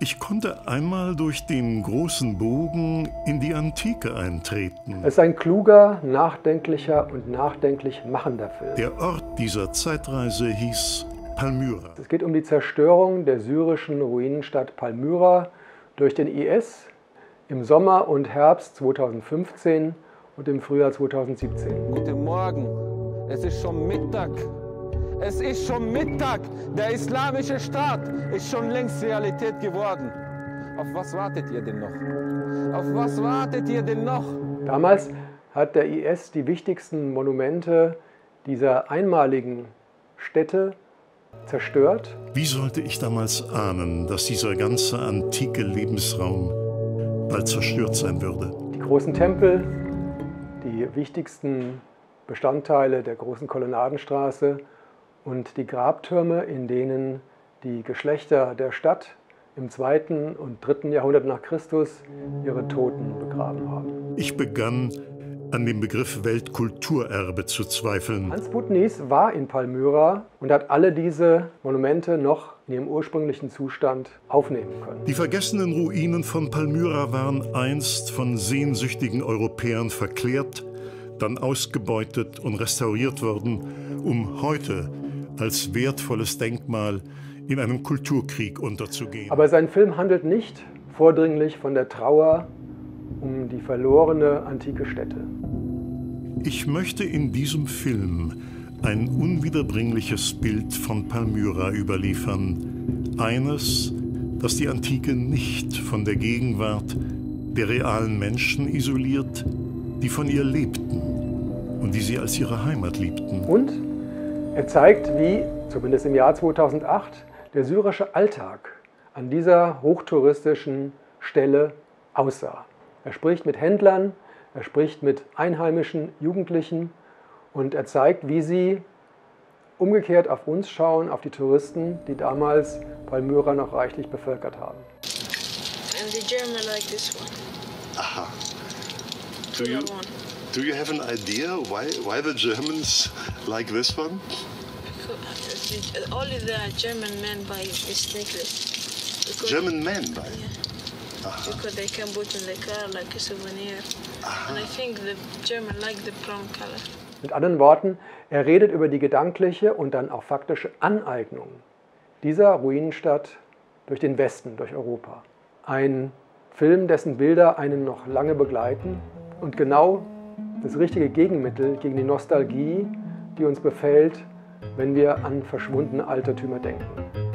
Ich konnte einmal durch den großen Bogen in die Antike eintreten. Es ist ein kluger, nachdenklicher und nachdenklich machender Film. Der Ort dieser Zeitreise hieß Palmyra. Es geht um die Zerstörung der syrischen Ruinenstadt Palmyra durch den IS im Sommer und Herbst 2015 und im Frühjahr 2017. Guten Morgen, es ist schon Mittag. Es ist schon Mittag. Der islamische Staat ist schon längst Realität geworden. Auf was wartet ihr denn noch? Auf was wartet ihr denn noch? Damals hat der IS die wichtigsten Monumente dieser einmaligen Städte zerstört. Wie sollte ich damals ahnen, dass dieser ganze antike Lebensraum bald zerstört sein würde? Die großen Tempel, die wichtigsten Bestandteile der großen Kolonnadenstraße und die Grabtürme, in denen die Geschlechter der Stadt im zweiten und dritten Jahrhundert nach Christus ihre Toten begraben haben. Ich begann an dem Begriff Weltkulturerbe zu zweifeln. Hans Butnis war in Palmyra und hat alle diese Monumente noch in ihrem ursprünglichen Zustand aufnehmen können. Die vergessenen Ruinen von Palmyra waren einst von sehnsüchtigen Europäern verklärt, dann ausgebeutet und restauriert worden, um heute als wertvolles Denkmal in einem Kulturkrieg unterzugehen. Aber sein Film handelt nicht vordringlich von der Trauer um die verlorene antike Stätte. Ich möchte in diesem Film ein unwiederbringliches Bild von Palmyra überliefern. Eines, das die Antike nicht von der Gegenwart der realen Menschen isoliert, die von ihr lebten und die sie als ihre Heimat liebten. Und er zeigt, wie, zumindest im Jahr 2008, der syrische Alltag an dieser hochtouristischen Stelle aussah. Er spricht mit Händlern, er spricht mit einheimischen Jugendlichen und er zeigt, wie sie umgekehrt auf uns schauen, auf die Touristen, die damals Palmyra noch reichlich bevölkert haben. And the German like this one. Aha. Do you, do you have an idea why, why the Germans like this one? Because Only the German men buy this necklace. Because, German men buy. Yeah. Because they can put in the car like a souvenir. And I think the German like the brown color. Mit anderen Worten, er redet über die gedankliche und dann auch faktische Aneignung dieser Ruinenstadt durch den Westen, durch Europa. Ein Film, dessen Bilder einen noch lange begleiten und genau das richtige Gegenmittel gegen die Nostalgie, die uns befällt, wenn wir an verschwundene Altertümer denken.